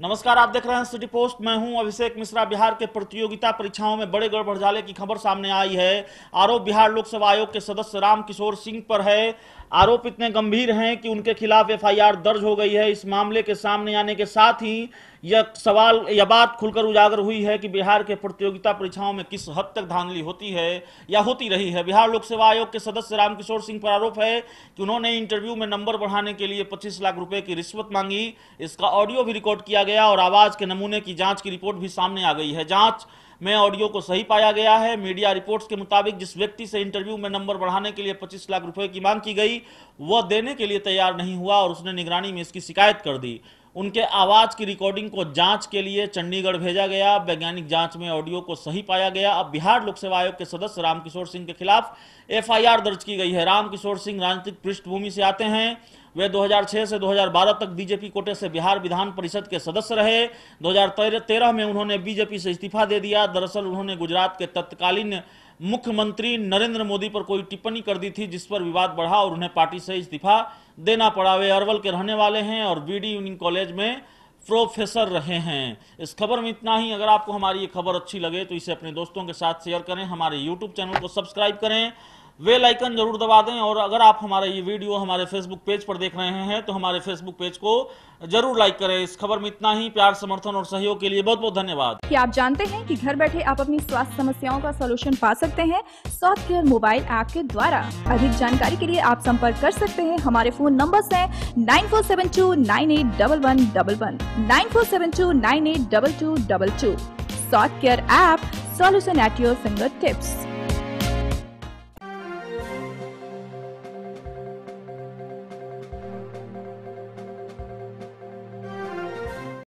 नमस्कार, आप देख रहे हैं सिटी पोस्ट। मैं हूँ अभिषेक मिश्रा। बिहार के प्रतियोगिता परीक्षाओं में बड़े गड़बड़ जाले की खबर सामने आई है। आरोप, बिहार लोक सेवा आयोग के सदस्य राम किशोर सिंह पर है। आरोप इतने गंभीर हैं कि उनके खिलाफ एफआईआर दर्ज हो गई है। इस मामले के सामने आने के साथ ही यह सवाल, यह बात खुलकर उजागर हुई है कि बिहार के प्रतियोगिता परीक्षाओं में किस हद तक धांधली होती है या होती रही है। बिहार लोक सेवा आयोग के सदस्य रामकिशोर सिंह पर आरोप है कि उन्होंने इंटरव्यू में नंबर बढ़ाने के लिए 25 लाख रुपए की रिश्वत मांगी। इसका ऑडियो भी रिकॉर्ड किया गया और आवाज़ के नमूने की जाँच की रिपोर्ट भी सामने आ गई है। जाँच में ऑडियो को सही पाया गया है। मीडिया रिपोर्ट्स के मुताबिक जिस व्यक्ति से इंटरव्यू में नंबर बढ़ाने के लिए 25 लाख रुपए की मांग की गई, वह देने के लिए तैयार नहीं हुआ और उसने निगरानी में इसकी शिकायत कर दी। उनके आवाज़ की रिकॉर्डिंग को जाँच के लिए चंडीगढ़ भेजा गया। वैज्ञानिक जाँच में ऑडियो को सही पाया गया। अब बिहार लोक सेवा आयोग के सदस्य रामकिशोर सिंह के खिलाफ एफआईआर दर्ज की गई है। रामकिशोर सिंह राजनीतिक पृष्ठभूमि से आते हैं। वे 2006 से 2012 तक बीजेपी कोटे से बिहार विधान परिषद के सदस्य रहे। 2013 में उन्होंने बीजेपी से इस्तीफा दे दिया। दरअसल उन्होंने गुजरात के तत्कालीन मुख्यमंत्री नरेंद्र मोदी पर कोई टिप्पणी कर दी थी, जिस पर विवाद बढ़ा और उन्हें पार्टी से इस्तीफा देना पड़ा। वे अरवल के रहने वाले हैं और बीडी यूनियन कॉलेज में प्रोफेसर रहे हैं। इस खबर में इतना ही। अगर आपको हमारी ये खबर अच्छी लगे तो इसे अपने दोस्तों के साथ शेयर करें। हमारे यूट्यूब चैनल को सब्सक्राइब करें। वेल आइकन ज़रूर दबा दें और अगर आप हमारा ये वीडियो हमारे फेसबुक पेज पर देख रहे हैं तो हमारे फेसबुक पेज को ज़रूर लाइक करें। इस खबर में इतना ही। प्यार, समर्थन और सहयोग के लिए बहुत बहुत धन्यवाद। क्या आप जानते हैं कि घर बैठे आप अपनी स्वास्थ्य समस्याओं का सोल्यूशन पा सकते हैं सॉफ्ट केयर मोबाइल ऐप के द्वारा। अधिक जानकारी के लिए आप संपर्क कर सकते हैं। हमारे फ़ोन नंबर हैं nine four seven two nine eight double one double one nine four seven two nine eight double two double two soft care app solution at your fingertips